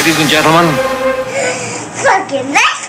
Ladies and gentlemen. Fucking that.